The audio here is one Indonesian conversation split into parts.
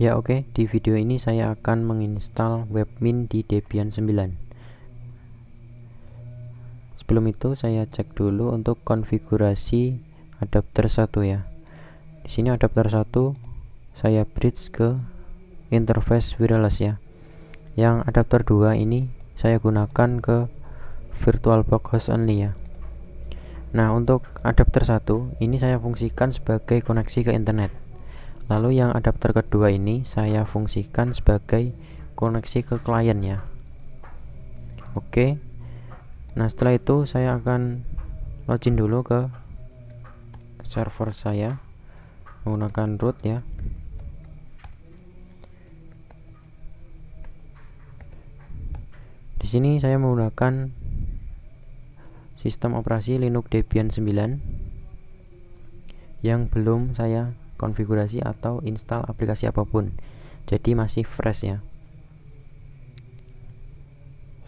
Ya oke, okay. di video ini saya akan menginstal webmin di Debian 9. Sebelum itu saya cek dulu untuk konfigurasi adapter 1 ya. Di sini adapter 1 saya bridge ke interface wireless ya. Yang adapter 2 ini saya gunakan ke VirtualBox host only ya. Nah, untuk adapter 1 ini saya fungsikan sebagai koneksi ke internet lalu yang adapter kedua ini saya fungsikan sebagai koneksi ke klien ya oke. Nah setelah itu saya akan login dulu ke server saya menggunakan root ya. Di sini saya menggunakan sistem operasi Linux Debian 9 yang belum saya konfigurasi atau install aplikasi apa pun. Jadi masih fresh ya.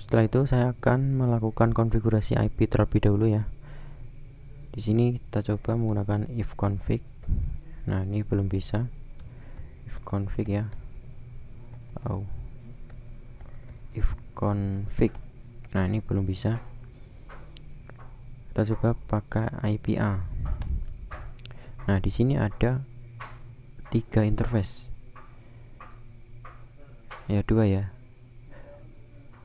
Setelah itu saya akan melakukan konfigurasi IP terlebih dahulu ya. Di sini kita coba menggunakan if config. Nah ini belum bisa. If config ya. Oh. If config. Nah ini belum bisa. Kita coba pakai IPA nah di sini ada tiga interface. Ya dua ya.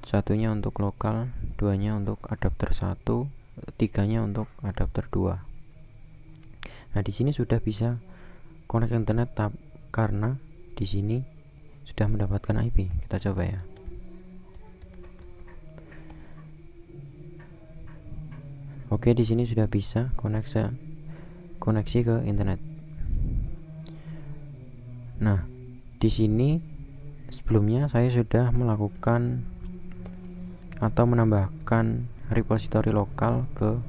Satunya untuk lokal duanya untuk adapter satu tiganya untuk adapter dua. Nah di sini sudah bisa connect internet tab karena di sini sudah mendapatkan IP kita coba ya. Oke, di sini sudah bisa koneksi koneksi ke internet. Nah, di sini sebelumnya saya sudah melakukan atau menambahkan repository lokal ke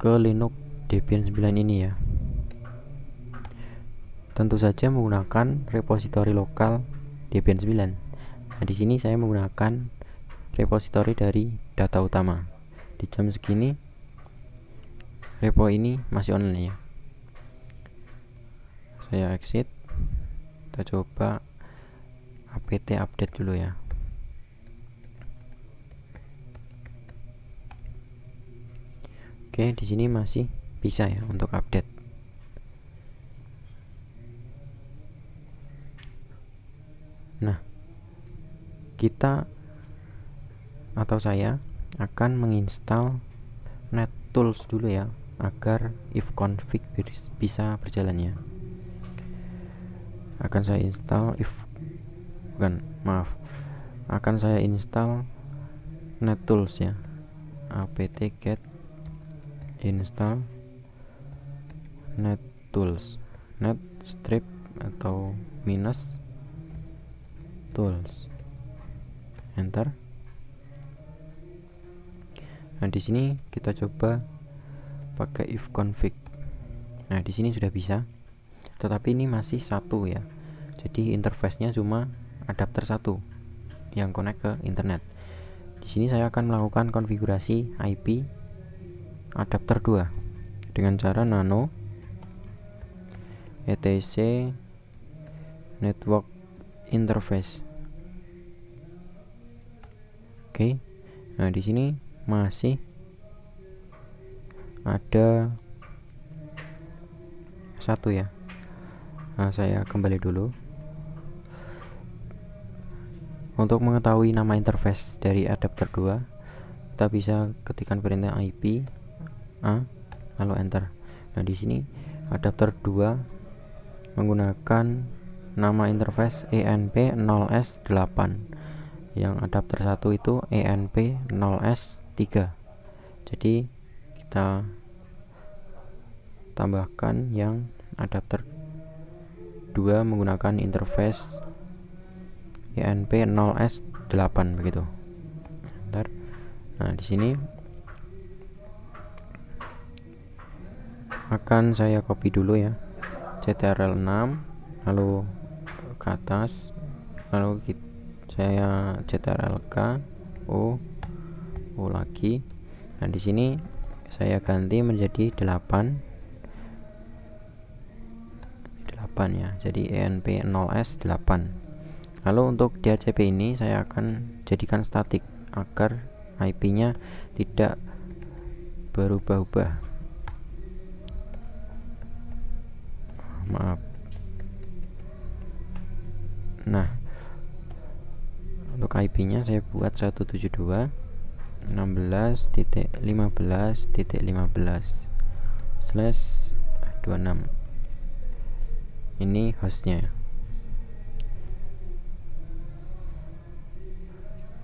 ke Linux Debian 9 ini ya. Tentu saja menggunakan repository lokal Debian 9. Nah, di sini saya menggunakan repository dari data utama. Di jam segini repo ini masih online ya? Saya exit kita coba apt update dulu ya. Oke di sini masih bisa ya untuk update. Nah kita atau saya akan menginstal nettools dulu ya agar if config bisa berjalannya. Akan saya install if bukan maaf. Akan saya install nettools ya. Apt get install nettools net strip atau minus tools. Enter. Nah di sini kita coba pakai if config. Nah di sini sudah bisa. Tetapi ini masih satu ya. Jadi interface-nya cuma adapter satu yang connect ke internet. Di sini saya akan melakukan konfigurasi IP adapter 2 dengan cara nano etc network interface. Oke. Nah di sini masih ada satu ya. Nah, saya kembali dulu. Untuk mengetahui nama interface dari adapter 2 kita bisa ketikkan perintah IP A lalu enter. Nah di sini adapter 2 menggunakan nama interface ENP0S8 yang adapter 1 itu ENP0S3 jadi kita tambahkan yang adapter 2 menggunakan interface ENP0S8 begitu. Bentar. Nah, di sini akan saya copy dulu ya. CTRL 6 lalu ke atas lalu kita, saya CTRL K O O lagi. Nah, di sini saya ganti menjadi 8 8 ya jadi ENP 0S 8 lalu untuk DHCP ini saya akan jadikan statik agar IP nya tidak berubah-ubah. Maaf. Nah untuk IP nya saya buat 172 16.15.15 slash 26 ini hostnya.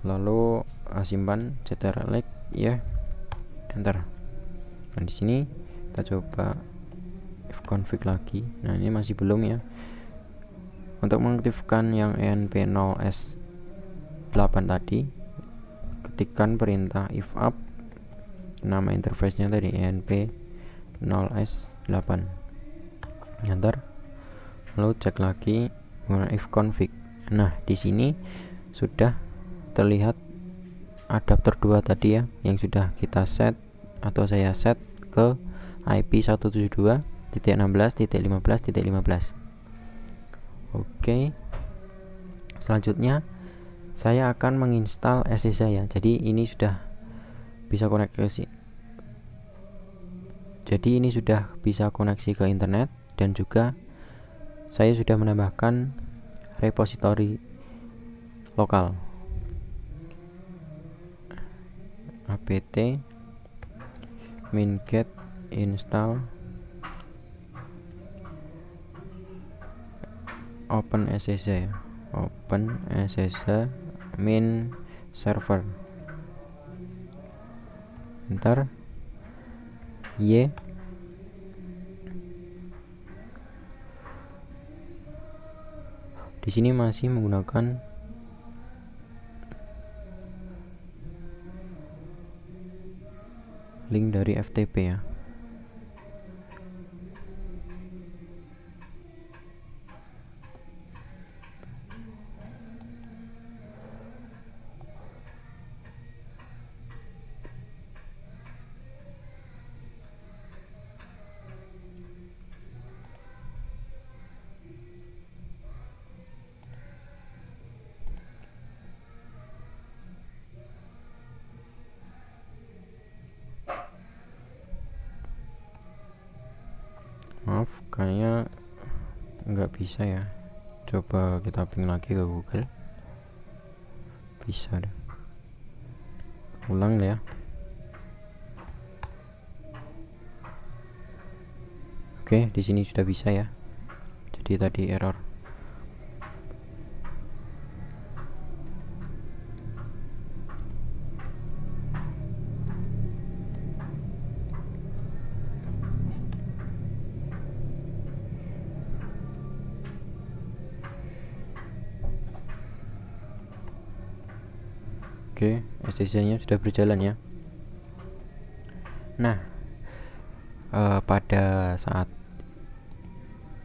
Lalu uh, simpan ctrl ya. Enter. Nah di sini kita coba config lagi. Nah ini masih belum ya. Untuk mengaktifkan yang enp0s8 tadi ketikkan perintah if up nama interface nya tadi enp0s8 enter lalu cek lagi if config. Nah di sini sudah terlihat adapter 2 tadi ya yang sudah kita set atau saya set ke IP 172.16.15.15 oke selanjutnya saya akan menginstal SSH ya jadi ini sudah bisa koneksi jadi ini sudah bisa koneksi ke internet dan juga saya sudah menambahkan repository lokal. Apt minget install open SSH open SSH min server. Ntar y. Di sini masih menggunakan link dari FTP ya bisa ya? Coba kita ping lagi ke Google. Bisa deh. Ulang ya. Oke di sini sudah bisa ya. Jadi tadi error STC-nya sudah berjalan ya. Nah, uh, pada saat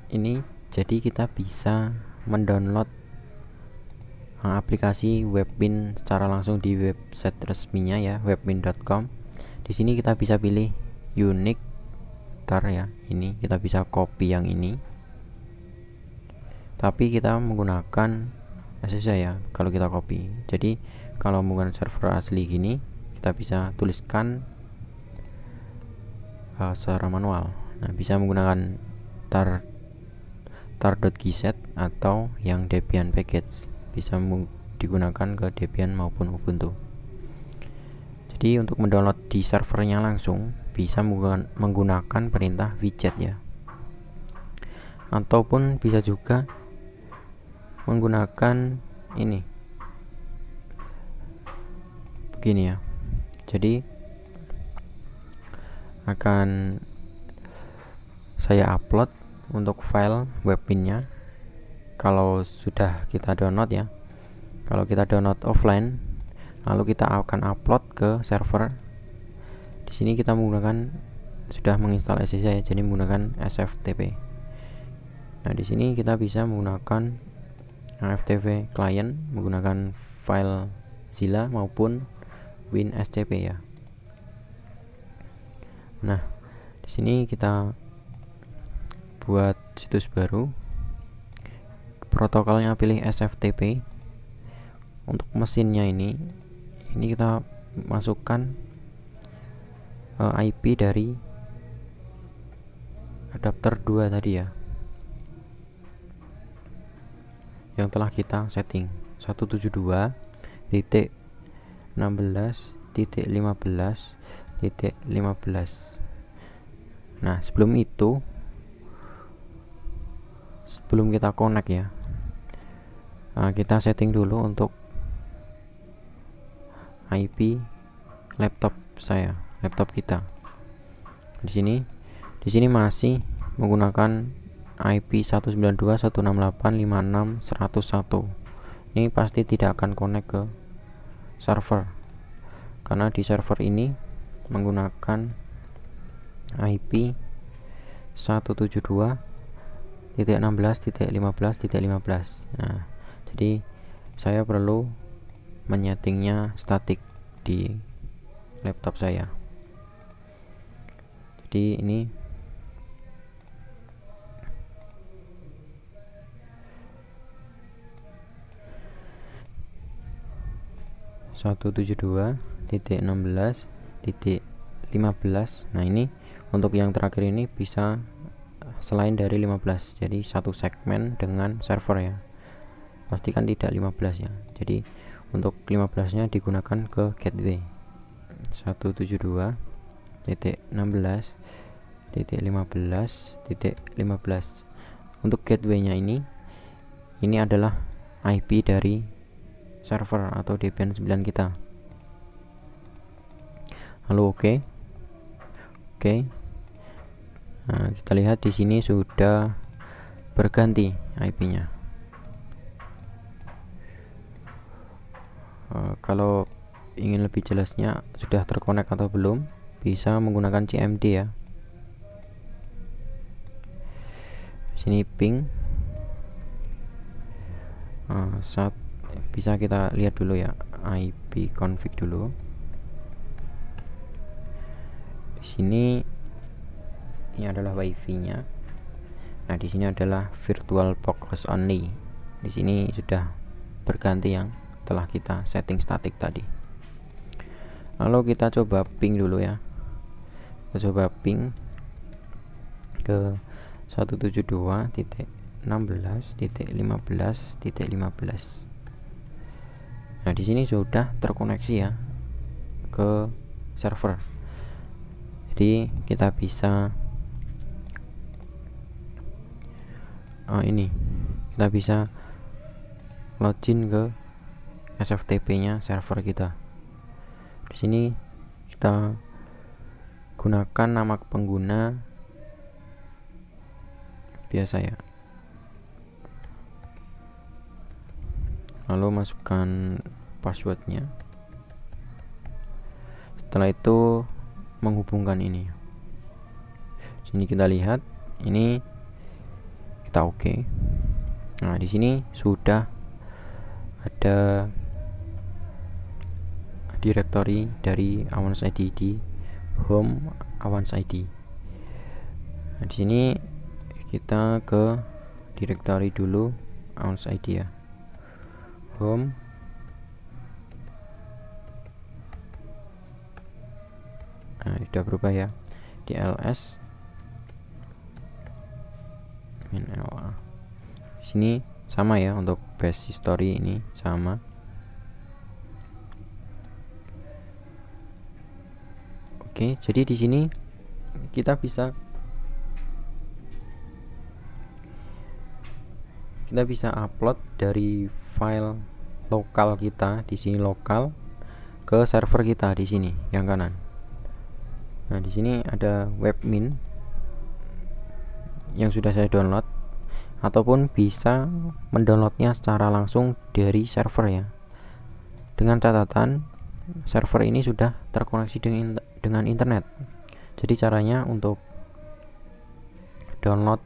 ini jadi kita bisa mendownload uh, aplikasi Webmin secara langsung di website resminya ya, webmin.com. Di sini kita bisa pilih unique tar ya. Ini kita bisa copy yang ini. Tapi kita menggunakan SSH ya kalau kita copy. Jadi kalau menggunakan server asli gini kita bisa tuliskan uh, secara manual. Nah bisa menggunakan tar tar.gz atau yang Debian package. Bisa digunakan ke Debian maupun Ubuntu. Jadi untuk mendownload di servernya langsung bisa menggunakan perintah widget ya. Ataupun bisa juga menggunakan ini begini ya. Jadi akan saya upload untuk file webpinnya kalau sudah kita download ya. Kalau kita download offline lalu kita akan upload ke server. Di sini kita menggunakan sudah menginstal SSH ya jadi menggunakan SFTP nah di sini kita bisa menggunakan FTP client menggunakan file Zilla maupun WinSCP ya. Nah, di sini kita buat situs baru. Protokolnya pilih SFTP untuk mesinnya ini ini kita masukkan uh, eh, IP dari adapter 2 tadi ya. Yang telah kita setting. 172 titik 16 titik 15 titik 15 nah sebelum itu sebelum kita connect ya nah, kita setting dulu untuk IP laptop saya laptop kita. Di sini di sini masih menggunakan IP 192.168.56.101 ini pasti tidak akan connect ke server. Karena di server ini menggunakan IP 172.16.15.15 nah jadi saya perlu menyetingnya statik di laptop saya. Jadi ini 172.16.15 nah ini untuk yang terakhir ini bisa eh, selain dari 15 jadi satu segmen dengan server ya. Pastikan tidak 15 ya. Jadi untuk 15 nya digunakan ke gateway. 172.16.15.15 untuk gateway nya ini ini adalah IP dari server atau Debian 9 kita lalu oke okay. oke okay. nah, kita lihat di sini sudah berganti IP nya Eh, kalau ingin lebih jelasnya sudah terkonek atau belum bisa menggunakan CMD ya sini ping uh, saat bisa kita lihat dulu ya IP config dulu. Di sini ini adalah wifi nya nah di sini adalah virtual box only. Di sini sudah berganti yang telah kita setting statik tadi. Lalu kita coba ping dulu ya. Kita coba ping ke 172.16.15.15 nah di sini sudah terkoneksi ya ke server jadi kita bisa oh ini kita bisa login ke SFTP-nya server kita. Di sini kita gunakan nama pengguna biasa ya. Lalu masukkan passwordnya. Setelah itu menghubungkan ini. Sini kita lihat ini kita oke. Okay. Nah, di sini sudah ada directory dari Avance ID di home Avance ID. Nah, di sini kita ke directory dulu Avance ID ya. Home Nah, sudah berubah ya. Di ls min la. Sini sama ya untuk base history ini sama Oke, jadi di sini kita bisa kita bisa upload dari file lokal kita di sini lokal ke server kita di sini yang kanan. Nah, di sini ada webmin yang sudah saya download ataupun bisa mendownloadnya secara langsung dari server ya. Dengan catatan server ini sudah terkoneksi dengan dengan internet. Jadi caranya untuk download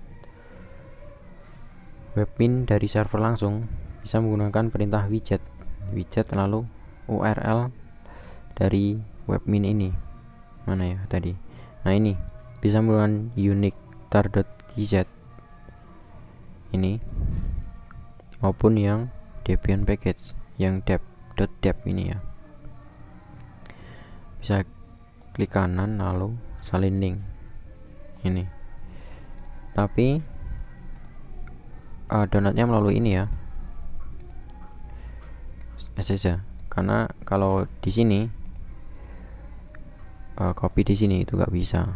webmin dari server langsung bisa menggunakan perintah widget. Widget lalu URL dari webmin ini. Mana ya tadi? Nah, ini bisa menggunakan unique tar.gz ini maupun yang Debian package yang dep .dep ini ya bisa klik kanan lalu salin link ini tapi uh, downloadnya melalui ini ya saja karena kalau di sini uh, copy di sini itu nggak bisa.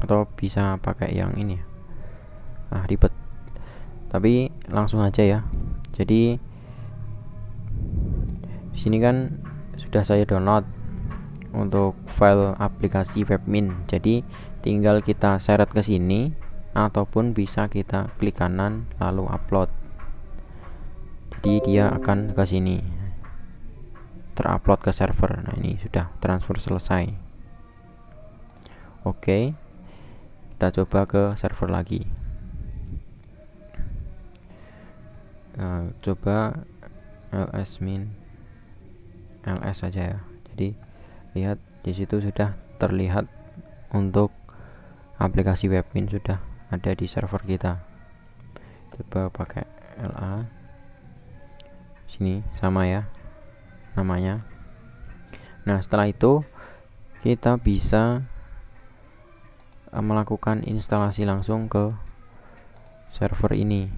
Atau bisa pakai yang ini ah ribet. Tapi langsung aja ya. Jadi di sini kan sudah saya download untuk file aplikasi webmin. Jadi tinggal kita seret ke sini ataupun bisa kita klik kanan lalu upload. Jadi dia akan ke sini. Terupload ke server. Nah ini sudah transfer selesai. Oke kita coba ke server lagi. Nah, coba ls min ls saja ya. Jadi lihat di situ sudah terlihat untuk aplikasi webmin sudah ada di server kita. Coba pakai la sini sama ya namanya. Nah setelah itu kita bisa Eh, melakukan instalasi langsung ke server ini.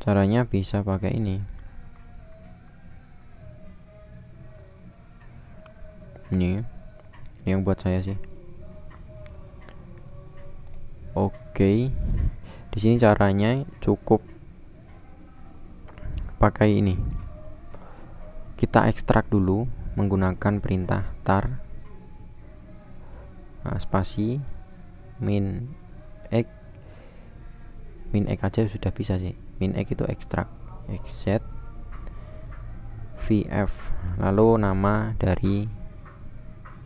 Caranya bisa pakai ini. Ini yang buat saya sih. Oke. Di sini caranya cukup pakai ini. Kita ekstrak dulu menggunakan perintah tar. Nah, spasi min x min x aja sudah bisa sih. Min x itu ekstrak. Xz vf lalu nama dari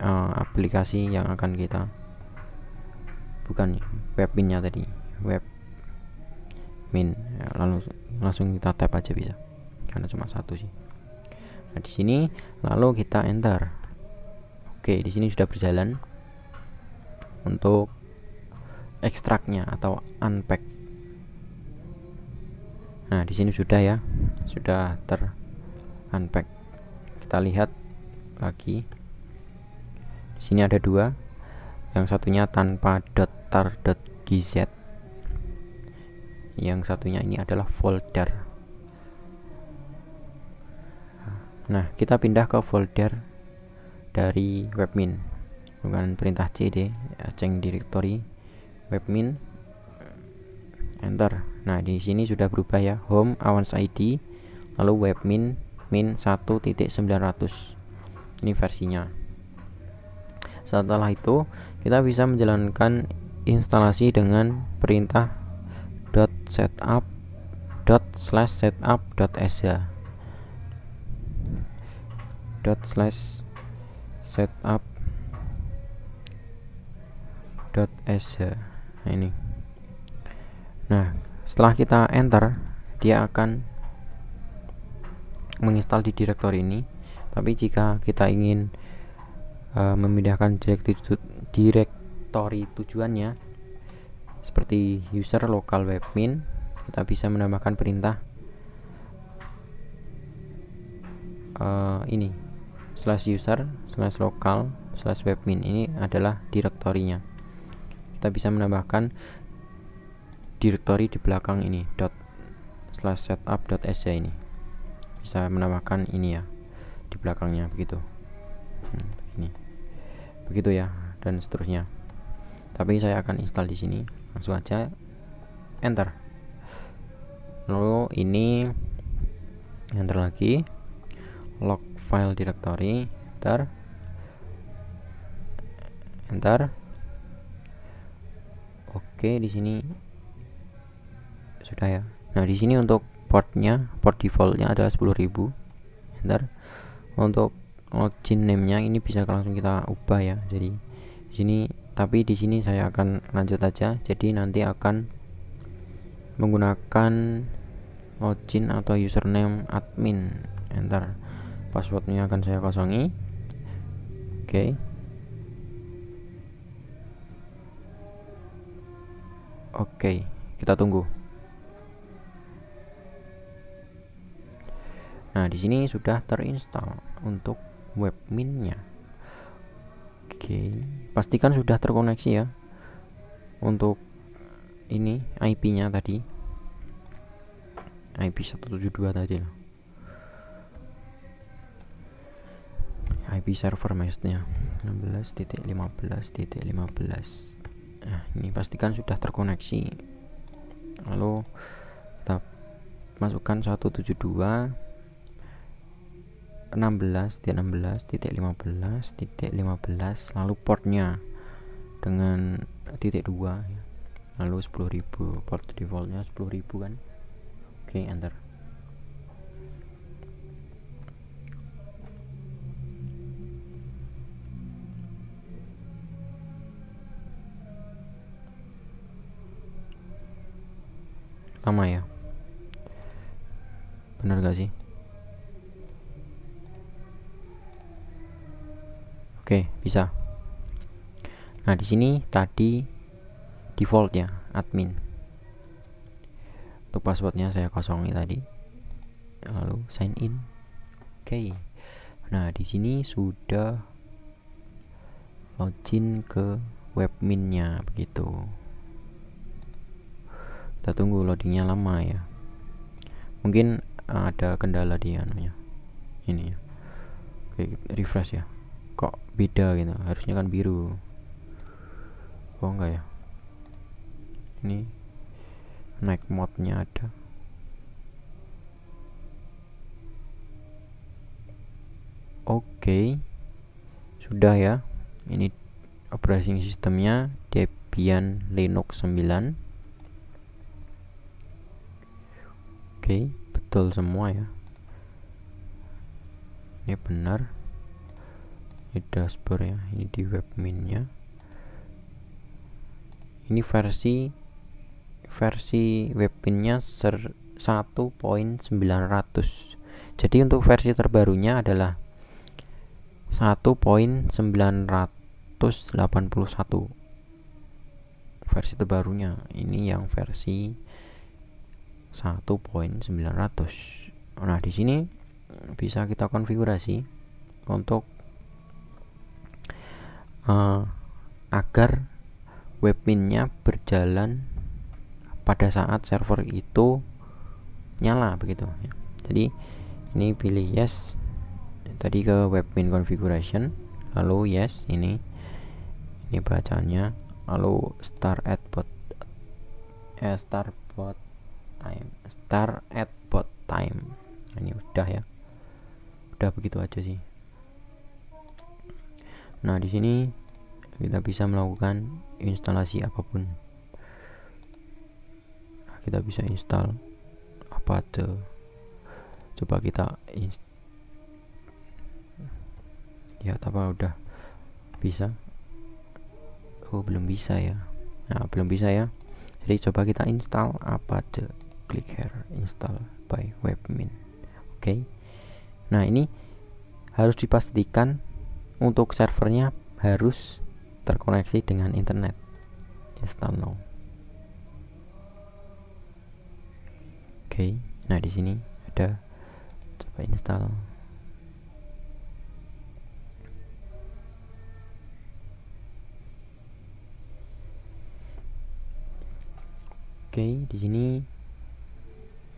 uh, aplikasi yang akan kita bukan web minnya tadi web min ya, lalu langsung kita tap aja bisa karena cuma satu sih Nah, di sini lalu kita enter. Oke, di sini sudah berjalan untuk ekstraknya atau unpack. Nah, di sini sudah ya, sudah ter unpack. Kita lihat lagi. Sini ada dua. Yang satunya tanpa .tar.gz. Yang satunya ini adalah folder Nah, kita pindah ke folder dari webmin. Bukan perintah cd, ceng directory webmin enter. Nah, di sini sudah berubah ya. Home Awans ID lalu webmin min 1.900. Ini versinya. Setelah itu, kita bisa menjalankan instalasi dengan perintah .setup .setup.sh dot slash setup dot nah ini. Nah setelah kita enter dia akan menginstal di direktori ini. Tapi jika kita ingin uh, memindahkan direktori tujuannya. Seperti user local webmin kita bisa menambahkan perintah uh, ini slash user slash lokal slash webmin. Ini adalah direktorinya. Kita bisa menambahkan direktori di belakang ini dot slash setup dot sj ini. Bisa menambahkan ini ya di belakangnya begitu. Hmm, begitu ya dan seterusnya. Tapi saya akan install di sini. Langsung aja enter. Lalu ini enter lagi. Log file directory enter. Enter. Oke di sini sudah ya. Nah di sini untuk portnya port defaultnya adalah 10.000 enter. Untuk Oh, login namenya ini bisa langsung kita ubah ya. Jadi sini tapi di sini saya akan lanjut aja. Jadi nanti akan menggunakan login atau username admin. Enter. Passwordnya akan saya kosongi. Oke. Okay. Oke, okay, kita tunggu. Nah, di sini sudah terinstall untuk webminnya. Oke pastikan sudah terkoneksi ya untuk ini IP nya tadi. IP 172 tadi loh. IP server maksudnya 16.15.15 nah ini pastikan sudah terkoneksi. Lalu kita masukkan 172 16 16 titik 15 titik 15 lalu portnya dengan titik 2 ya. lalu 10.000 port defaultnya 10.000 kan? Oke okay, enter. Lama ya? Benar gak sih oke bisa. Nah di sini tadi default ya admin. Untuk passwordnya saya kosongi tadi. Lalu sign in. Oke. Nah di sini sudah login ke webminnya begitu. Kita tunggu loadingnya lama ya. Mungkin uh, ada kendala di anunya. Ini ya. Oke, refresh ya kok beda gitu. Harusnya kan biru. Oh enggak ya? Ini naik modnya ada. Oke. Sudah ya. Ini operating sistemnya Debian Linux 9 Oke, betul semua ya. Ini benar. Ini dashboard ya, ini di webminnya. Ini versi versi webminnya 1.900. Jadi untuk versi terbarunya adalah 1.981 versi terbarunya ini yang versi 1.900 nah di sini bisa kita konfigurasi untuk uh, agar webminnya berjalan pada saat server itu nyala begitu. Jadi ini pilih yes. Tadi ke webmin configuration lalu yes ini ini bacanya lalu start at bot eh, start bot time start at bot time. Ini udah ya. Udah begitu aja sih nah di sini kita bisa melakukan instalasi apa pun. Nah, kita bisa install apa aja coba kita ya apa udah bisa? Oh belum bisa ya. Nah belum bisa ya. Jadi coba kita install apa aja klik here install by webmin. Oke. Okay. nah ini harus dipastikan untuk servernya harus terkoneksi dengan internet. Install now. Oke okay. nah di sini ada coba install. Oke, okay, di sini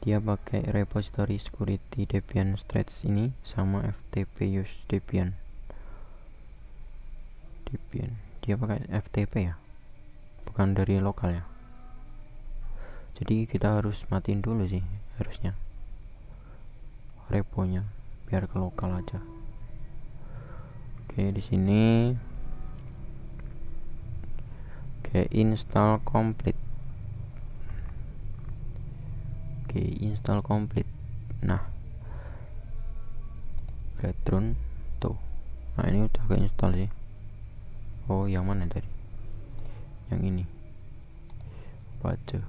dia pakai repository security Debian Stretch ini sama FTP use Debian Debian dia pakai FTP ya? Bukan dari lokal ya? Jadi kita harus matiin dulu sih harusnya. Reponya biar ke lokal aja. Oke di sini. Oke install complete. Oke, install complete. Nah, Retron tuh. Nah, ini udah ke install sih. Oh, yang mana tadi? Yang ini. Baca.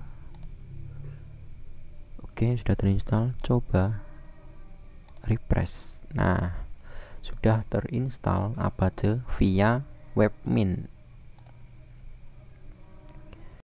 Oke, sudah terinstall. Coba refresh. Nah, sudah terinstall Apache via webmin